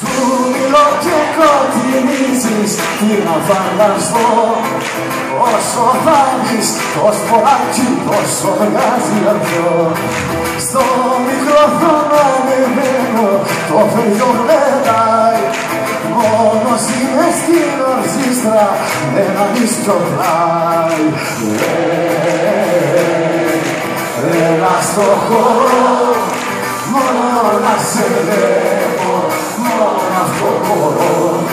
Σου μιλώ και κοντινίζεις τι να φανταστώ. Όσο βάλεις το σποράκι τόσο βγάζει αυτό Στο μικρόφωνο ανεβαίνω το φεγγιό πετάει Μόνο είναι στην ορχήστρα ένα δίσκο πλάι Έλα στο χώρο μόνο να σε βλέπω μόνο αυτό μπορώ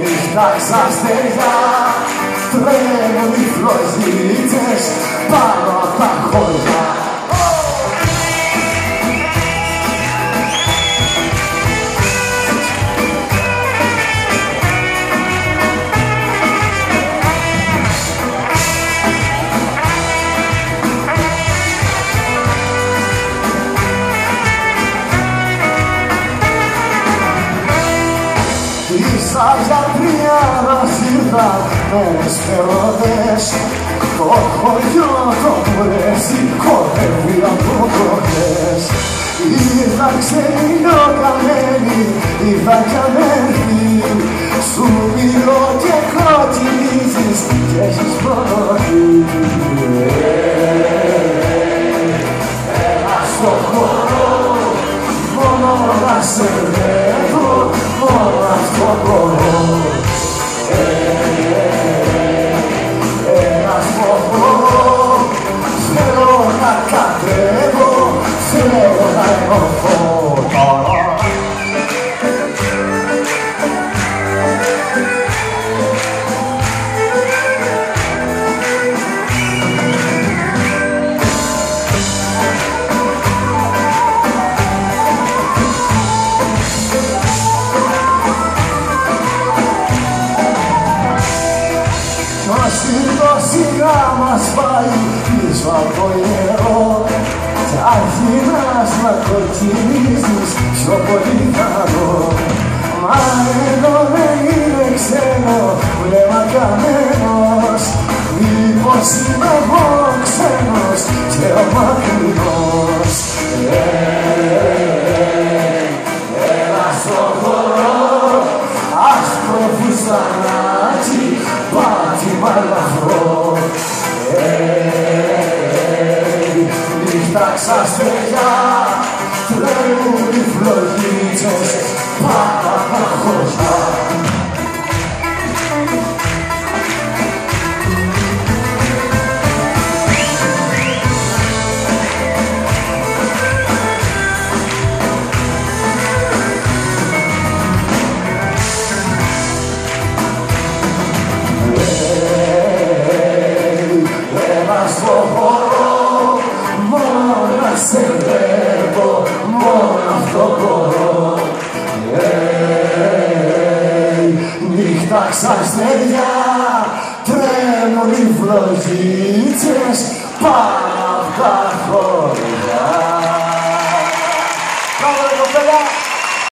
Νύχτα σαν στεριά τρέμουν οι φλογίτες Ίσα για τρία ρασίδα με σπεροδές Το χωριό το πρέσι χορεύει από προχτές Είδα ξένο καμένη, είδα καμένη Όσοι το σιγά μας πάει πίσω από το ιερό Κι αρχινάς να κοκκινίζεις πιο πολύ καλό Μα εδώ δεν είναι ξένο βλέμμα καμένος Μήπως είμαι εγώ ξένος και ο μακρινός Έλα στο χώρο άσπρο φουστανάκι Salvador. Σε βλέπω, μόνο αυτό μπορώ. Ε, Νύχτα σαν στεριά, τρέμουν οι φλογίτσες πάνω απ' τα χωριά.